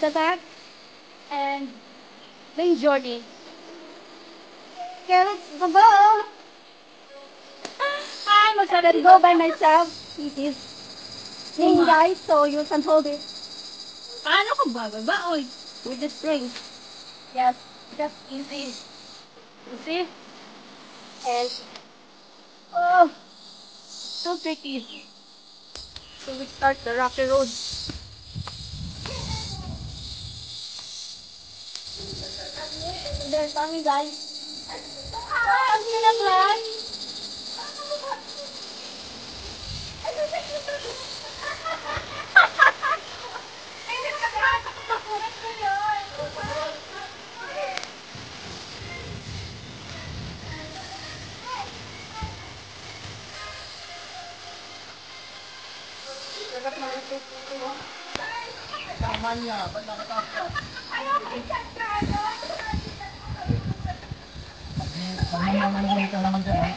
Valerie at the back. And Lynn Jordy. Okay, let's go. I'm gonna go by myself. It is thing guys, so you can hold it. Paano ka bababa, oy? With the string. Yes, just easy. You see? And oh, so tricky. So we start the rocky road. There's mommy guys. Ang sinaglan.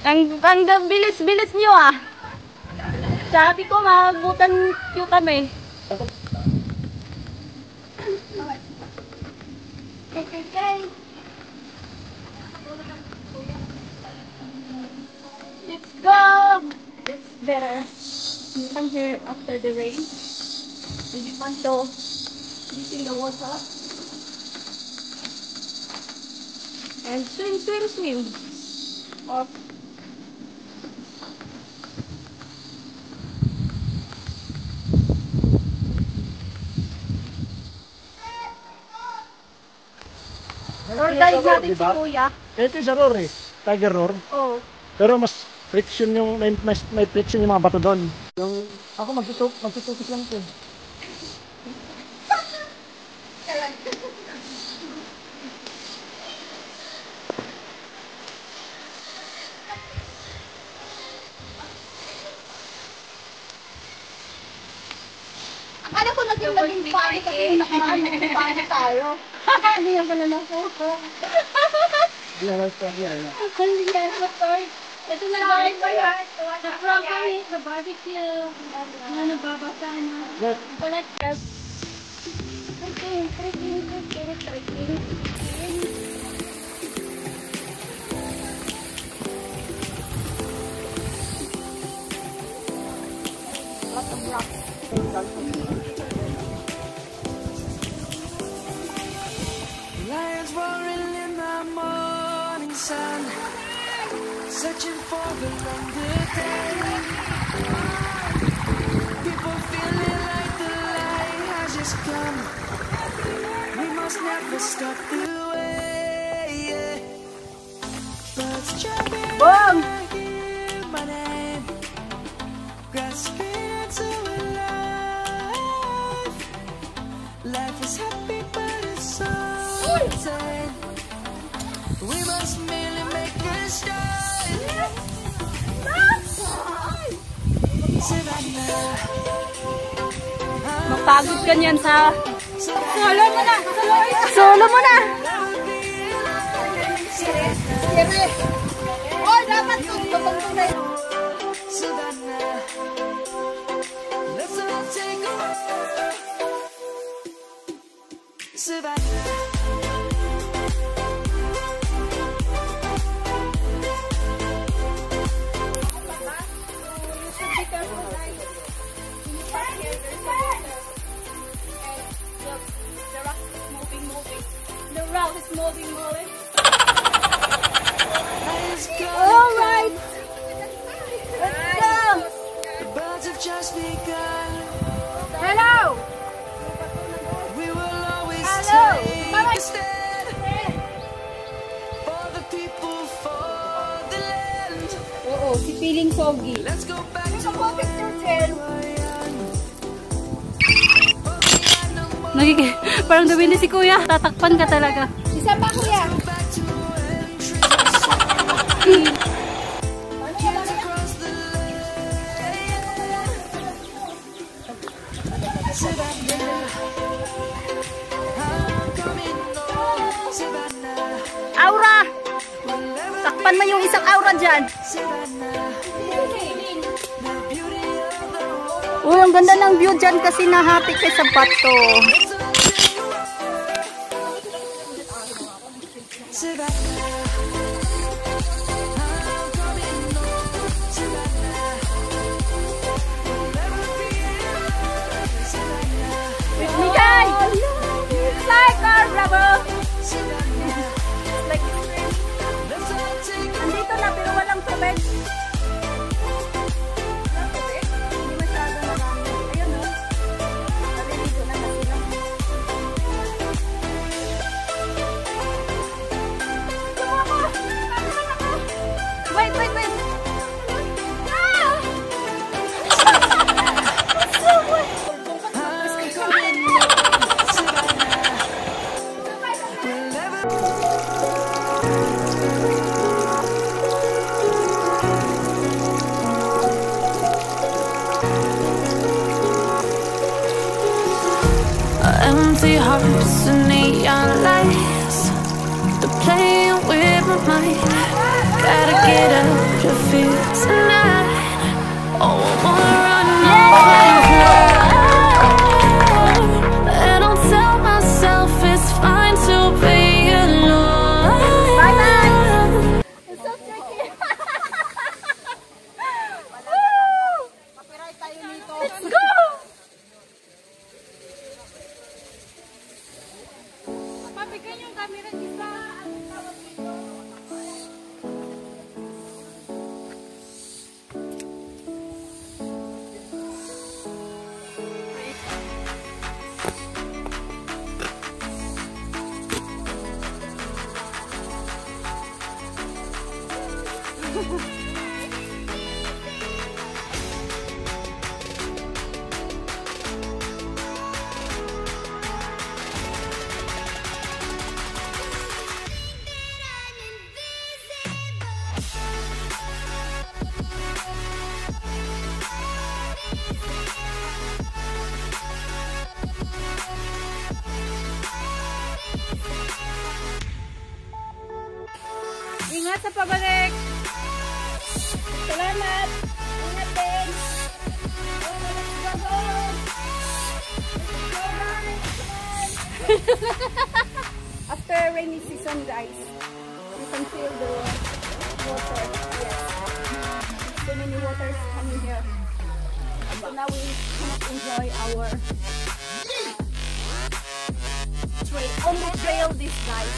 Ang, ang bilis-bilis nyo ah. Sabi ko, mabutan nyo kami. Okay. Let's go! It's better. You here after the rain. And you want to using the water. And swim, swim, swim. Up. Or guide natin si Kuya. Ito yung sa roar eh. Tiger roar. Oh. Pero mas friction yung, may, may, may friction yung mga bato doon. Yung, ako magtutuk, magtutukis lang ito. Akala ko naging naging pari kasi yung nakaraan naging pari tayo. Hindi yan pala na po. Hindi na lang ito. Yan, yan. Hindi yan po, sorry. Ito na guys. The program the barbecue. Ano nababasa na. Yan. Palat ka. Trekking, trekking, trekking, We must merely make a start. Mapagod ka niyan sa... Solo mo na! Solo mo na! Oh, dapat tutupag tunay. Savannah. Ni si Kuya. Tatakpan ka talaga. Isa pa, Kuya. Aura! Takpan mo yung isang aura dyan. Uy, ang ganda ng view dyan kasi nahati kay sa bato. Bye. Salamat! Ingat! After rainy season, guys, you can feel the water. Yes. So many waters coming here. So now we cannot enjoy our trail, on the trail this guys.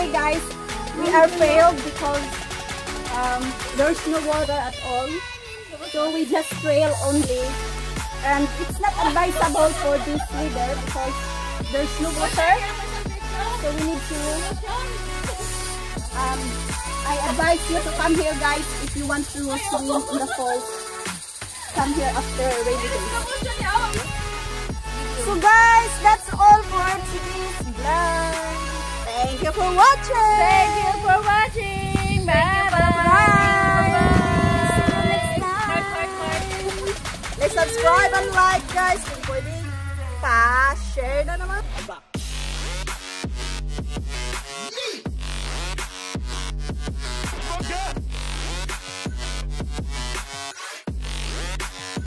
for guys, we are failed because um, there's no water at all. So we just trail only. And it's not advisable for this weather because there's no water. So we need to um, I advise you to come here guys if you want to swim in the falls. Come here after rainy. So guys, that's all for today's vlog. Thank you for watching. Thank you for watching. Bye bye. You next time. Let's subscribe and like guys. Kung pwede, pa-share na naman.